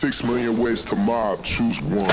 Six million ways to mob, choose one.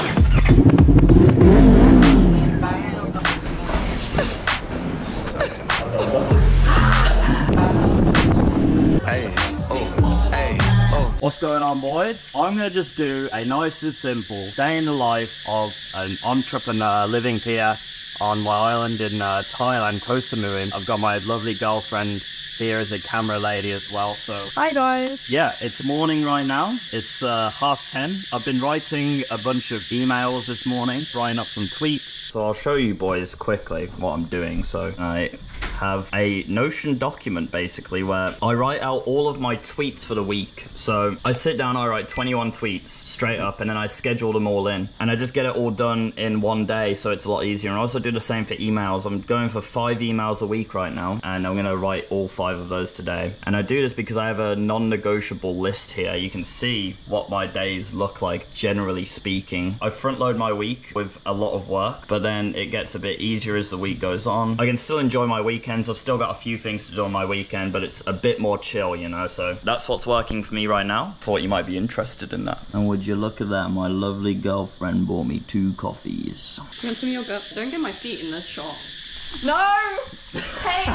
What's going on boys? I'm gonna just do a nice and simple day in the life of an entrepreneur living PS on my island in uh, Thailand, Koh Samui. I've got my lovely girlfriend here as a camera lady as well, so Hi guys. yeah, it's morning right now. It's uh, half 10. I've been writing a bunch of emails this morning, writing up some tweets. So I'll show you boys quickly what I'm doing. So I have a Notion document basically where I write out all of my tweets for the week. So I sit down, I write 21 tweets straight up, and then I schedule them all in. And I just get it all done in one day, so it's a lot easier. And I also do the same for emails. I'm going for five emails a week right now, and I'm gonna write all five of those today. And I do this because I have a non-negotiable list here. You can see what my days look like, generally speaking. I front load my week with a lot of work, but then it gets a bit easier as the week goes on. I can still enjoy my weekends. I've still got a few things to do on my weekend, but it's a bit more chill, you know. So that's what's working for me right now. Thought you might be interested in that. And would you look at that? My lovely girlfriend bought me two coffees. You want some yogurt? Don't get my feet in this shot. No! Hey!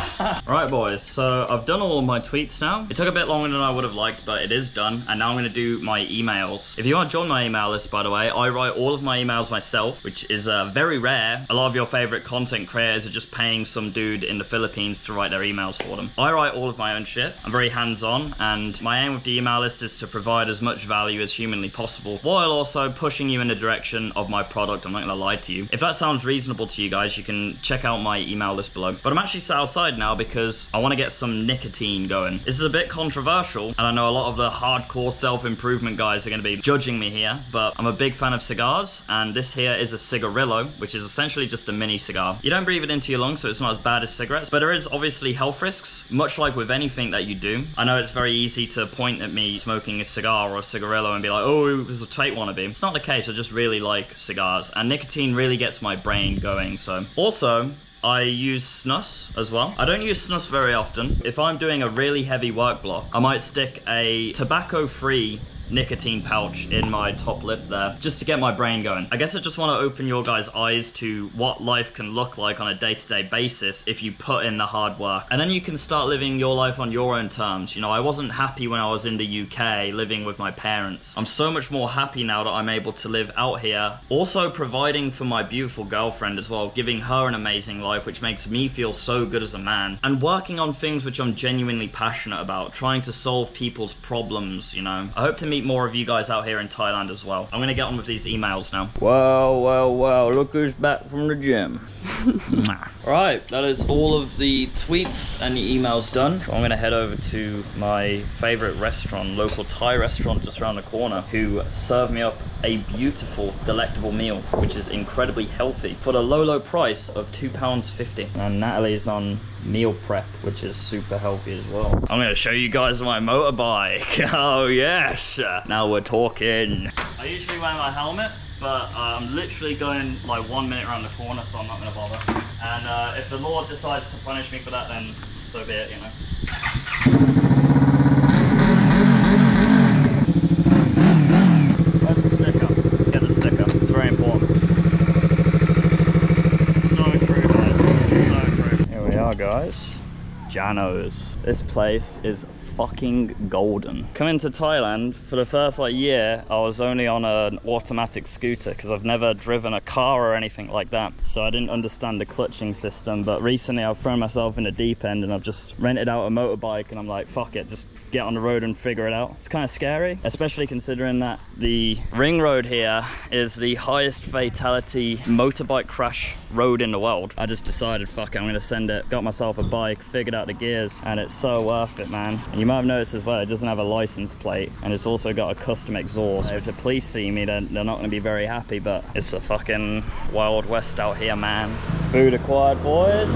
Right, boys, so I've done all my tweets now. It took a bit longer than I would have liked, but it is done. And now I'm going to do my emails. If you want to join my email list, by the way, I write all of my emails myself, which is uh, very rare. A lot of your favorite content creators are just paying some dude in the Philippines to write their emails for them. I write all of my own shit. I'm very hands-on, and my aim with the email list is to provide as much value as humanly possible, while also pushing you in the direction of my product. I'm not going to lie to you. If that sounds reasonable to you guys, you can check out my email list below. But I'm actually sat outside now because I want to get some nicotine going. This is a bit controversial, and I know a lot of the hardcore self-improvement guys are going to be judging me here, but I'm a big fan of cigars, and this here is a cigarillo, which is essentially just a mini cigar. You don't breathe it into your lungs, so it's not as bad as cigarettes, but there is obviously health risks, much like with anything that you do. I know it's very easy to point at me smoking a cigar or a cigarillo and be like, oh, it was a Tate wannabe. It's not the case, I just really like cigars, and nicotine really gets my brain going, so. Also, I use snus as well. I don't use snus very often. If I'm doing a really heavy work block, I might stick a tobacco-free nicotine pouch in my top lip there just to get my brain going. I guess I just want to open your guys' eyes to what life can look like on a day-to-day basis if you put in the hard work. And then you can start living your life on your own terms. You know, I wasn't happy when I was in the UK living with my parents. I'm so much more happy now that I'm able to live out here. Also providing for my beautiful girlfriend as well, giving her an amazing life which makes me feel so good as a man. And working on things which I'm genuinely passionate about, trying to solve people's problems, you know. I hope to meet more of you guys out here in Thailand as well. I'm gonna get on with these emails now. Well, well, well, look who's back from the gym. right, that is all of the tweets and the emails done. I'm gonna head over to my favorite restaurant, local Thai restaurant just around the corner, who serve me up a beautiful, delectable meal, which is incredibly healthy for the low, low price of £2.50. And Natalie's on meal prep, which is super healthy as well. I'm gonna show you guys my motorbike. oh yes, now we're talking. I usually wear my helmet, but uh, I'm literally going like one minute around the corner, so I'm not gonna bother. And uh, if the Lord decides to punish me for that, then so be it, you know. Where's the sticker? Get the sticker. It's very important. So true, guys. So true. Here we are, guys. Janos. This place is fucking golden. Coming to Thailand for the first like year, I was only on an automatic scooter because I've never driven a car or anything like that. So I didn't understand the clutching system. But recently I've thrown myself in the deep end and I've just rented out a motorbike and I'm like, fuck it, just get on the road and figure it out. It's kind of scary, especially considering that the ring road here is the highest fatality motorbike crash road in the world. I just decided, fuck it, I'm gonna send it. Got myself a bike, figured out the gears, and it's so worth it, man. And you might have noticed as well, it doesn't have a license plate, and it's also got a custom exhaust. If the police see me, they're not gonna be very happy, but it's a fucking wild west out here, man. Food acquired, boys.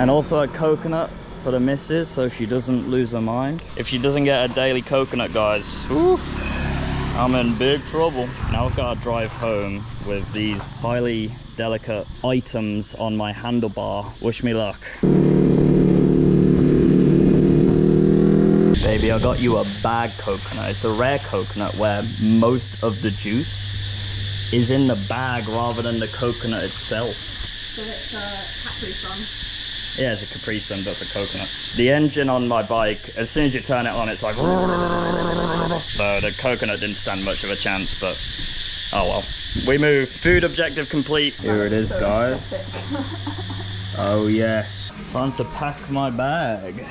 And also a coconut for the missus so she doesn't lose her mind. If she doesn't get a daily coconut, guys, I'm in big trouble. Now I've got to drive home with these highly delicate items on my handlebar. Wish me luck. baby, I got you a bag coconut. It's a rare coconut where most of the juice is in the bag rather than the coconut itself. So it's a Capri Sun. Yeah, it's a Capri Sun, but for coconuts. The engine on my bike, as soon as you turn it on, it's like. So the coconut didn't stand much of a chance, but oh well. We move. Food objective complete. Here it is, So guys. Oh yes. Time to pack my bag.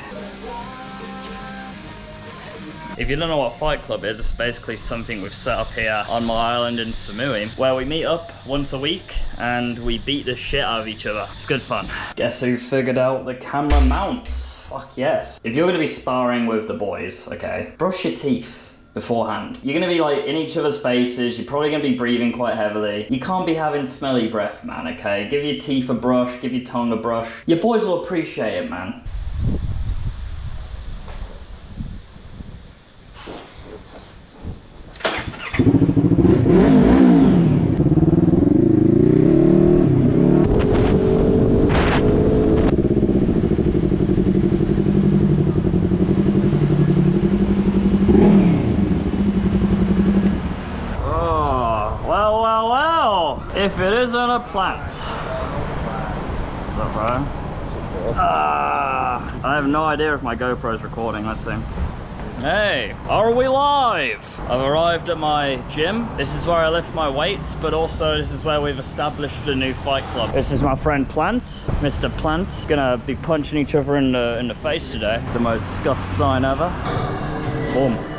If you don't know what Fight Club is, it's basically something we've set up here on my island in Samui, where we meet up once a week and we beat the shit out of each other. It's good fun. Guess who figured out the camera mounts? Fuck yes. If you're gonna be sparring with the boys, okay, brush your teeth beforehand. You're gonna be like in each other's faces, you're probably gonna be breathing quite heavily. You can't be having smelly breath, man, okay? Give your teeth a brush, give your tongue a brush. Your boys will appreciate it, man. Oh, well, well, well. If it isn't plant. Is that right? Ah, I have no idea if my GoPro's recording. Let's see. Hey, are we live? I've arrived at my gym. This is where I lift my weights, but also this is where we've established a new fight club. This is my friend Plant, Mr. Plant. Gonna be punching each other in the in the face today. The most scut sign ever. Boom.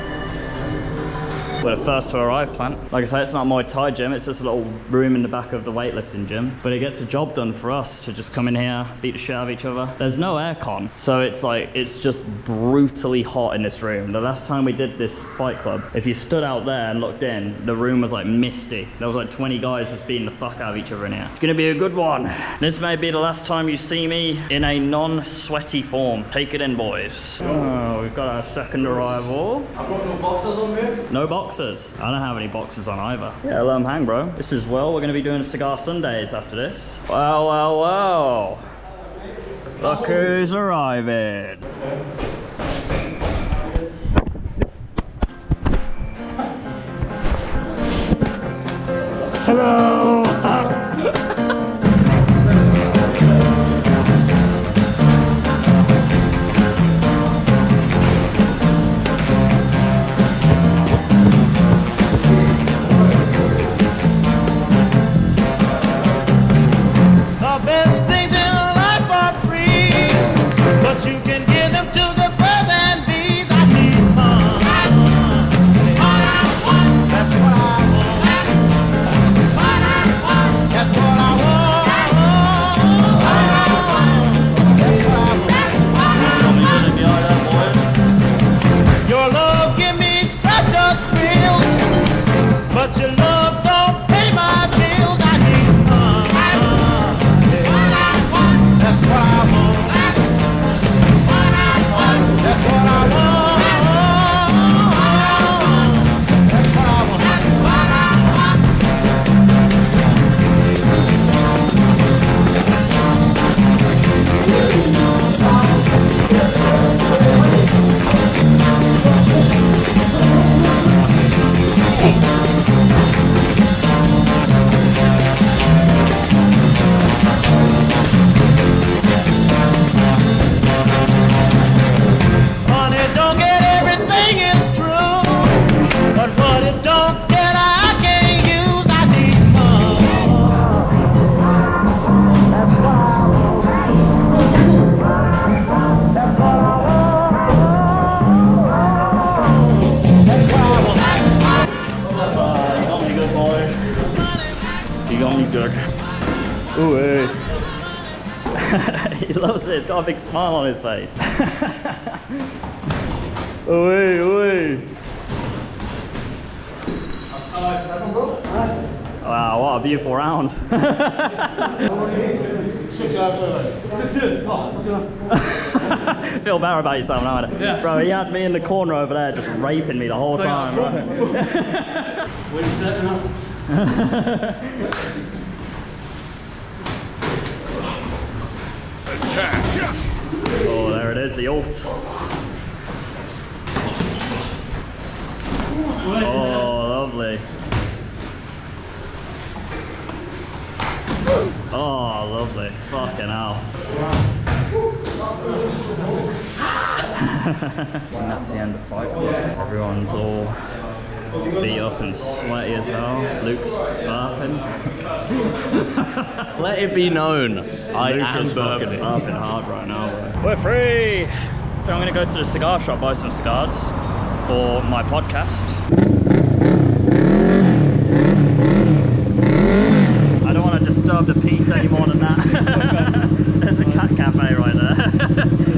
We're the first to arrive, Plant. Like I say, it's not my Thai gym, it's just a little room in the back of the weightlifting gym. But it gets the job done for us to just come in here, beat the shit out of each other. There's no aircon, so it's like, it's just brutally hot in this room. The last time we did this fight club, if you stood out there and looked in, the room was like misty. There was like 20 guys just beating the fuck out of each other in here. It's gonna be a good one. This may be the last time you see me in a non-sweaty form. Take it in, boys. Oh, we've got our second arrival. I've got no boxers on, mate. No boxes. I don't have any boxes on either. Yeah, let them hang, bro. This is well. We're going to be doing cigar Sundays after this. Wow, wow, wow. Look who's arriving. Hello. he loves it. He's got a big smile on his face. ooh, hey. Wow, what a beautiful round. Feel better about yourself now? Yeah. Bro, he had me in the corner over there just raping me the whole time. Bro. We're setting up. Oh, there it is, the ult. Oh, lovely. Oh, lovely. Fucking hell. and that's the end of Fight Everyone's all beat up and sweaty as hell. Luke's burping. Let it be known, I Luke am is fucking burping. burping hard right now. Bro. We're free! So I'm gonna go to the cigar shop, buy some cigars for my podcast. I don't want to disturb the peace any more than that. There's a cat cafe right there.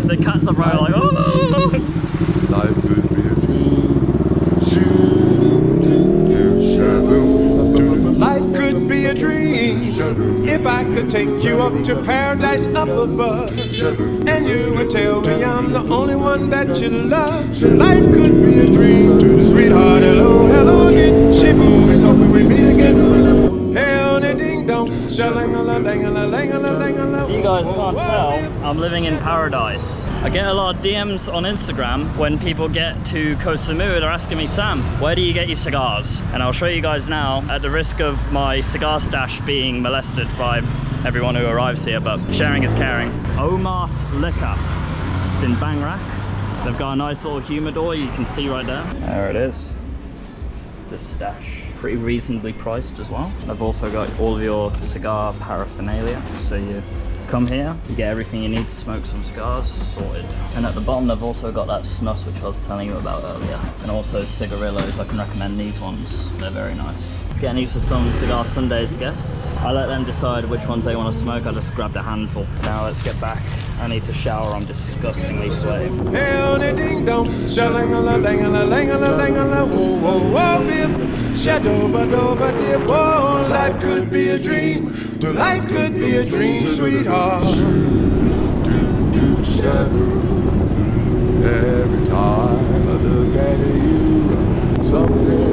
the cats are probably like, oh! If I could take you up to paradise up above. And you would tell me I'm the only one that you love. Life could be a dream. to the Sweetheart, hello, hello again. She moves, hoping we meet again. Hell, ding dong. You guys can't oh, tell, oh, oh. I'm living in paradise. I get a lot of DMs on Instagram when people get to Koh Samui, they're asking me, Sam, where do you get your cigars? And I'll show you guys now, at the risk of my cigar stash being molested by everyone who arrives here, but sharing is caring. Omart Liquor. It's in Bangrak. They've got a nice little humidor you can see right there. There it is. This stash. Pretty reasonably priced as well. I've also got all of your cigar paraphernalia. So you come here, you get everything you need to smoke some cigars, sorted. And at the bottom they've also got that snus which I was telling you about earlier. And also cigarillos, I can recommend these ones. They're very nice. Getting these for some Cigar Sundays guests. I let them decide which ones they want to smoke. I just grabbed a handful. Now let's get back. I need to shower, I'm disgustingly sweaty. Hell, ding dong. Shalangala-dangala-langala-langala. Whoa, whoa, whoa, bip. Shadow, ba do ba dip. Whoa, life could be a dream. Life could be a dream, sweetheart. Every time I look at you, something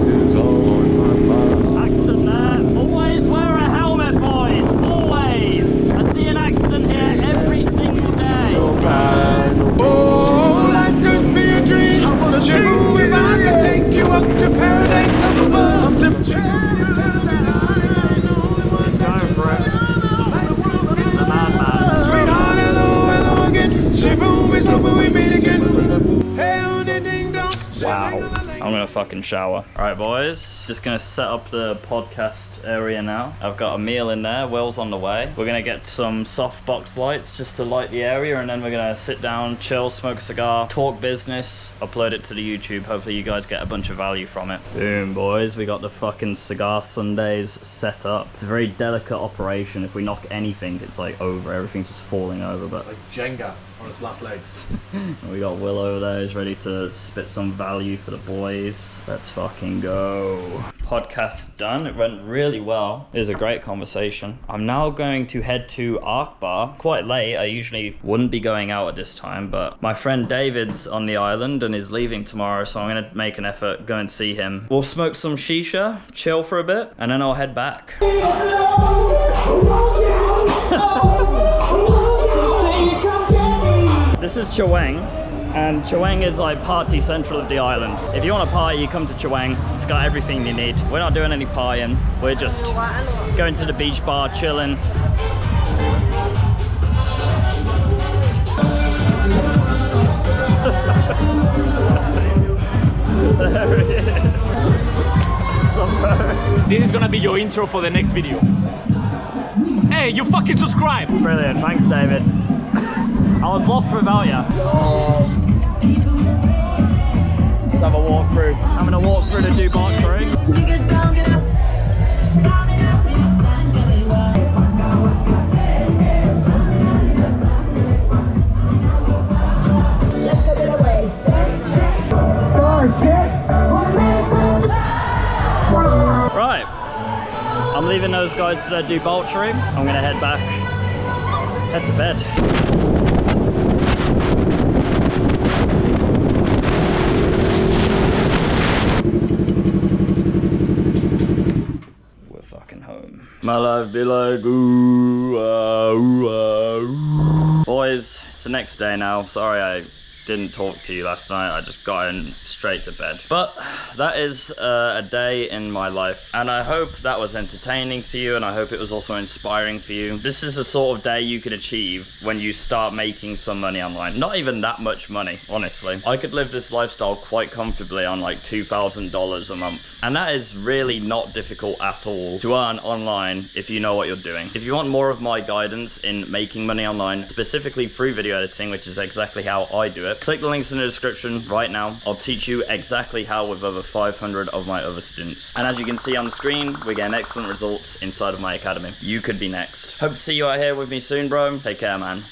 I'm fucking shower. Alright, boys. Just gonna set up the podcast area now. I've got a meal in there. Will's on the way. We're gonna get some softbox lights just to light the area, and then we're gonna sit down, chill, smoke a cigar, talk business, upload it to the YouTube. Hopefully, you guys get a bunch of value from it. Boom, boys. We got the fucking cigar Sundays set up. It's a very delicate operation. If we knock anything, it's like over. Everything's just falling over, but. It's like Jenga on its last legs. We got Will over there who's ready to spit some value for the boys. Let's fucking go. Podcast done. It went really well. It was a great conversation. I'm now going to head to Ark Bar. Quite late. I usually wouldn't be going out at this time, but my friend David's on the island and is leaving tomorrow, so I'm gonna make an effort, go and see him. We'll smoke some shisha, chill for a bit, and then I'll head back. This is Chaweng, and Chaweng is like party central of the island. If you want to party, you come to Chaweng. It's got everything you need. We're not doing any partying. We're just going to the beach bar, chilling. there he is. Somewhere. This is gonna be your intro for the next video. Hey, you fucking subscribe! Brilliant. Thanks, David. I was lost without you. Let's have a walk through. I'm gonna walk through the Dubai Creek. Right. I'm leaving those guys to their debauchery. I'm gonna head back. Head to bed. We're fucking home. My life be like ooh, ah, ooh, ah, ooh. Boys, it's the next day now. Sorry I didn't talk to you last night. I just got in straight to bed. But that is uh, a day in my life. And I hope that was entertaining to you. And I hope it was also inspiring for you. This is the sort of day you can achieve when you start making some money online. Not even that much money, honestly. I could live this lifestyle quite comfortably on like $2,000 a month. And that is really not difficult at all to earn online if you know what you're doing. If you want more of my guidance in making money online, specifically through video editing, which is exactly how I do it, click the links in the description right now. I'll teach you exactly how with over 500 of my other students. And as you can see on the screen, we're getting excellent results inside of my academy. You could be next. Hope to see you out here with me soon, bro. Take care, man.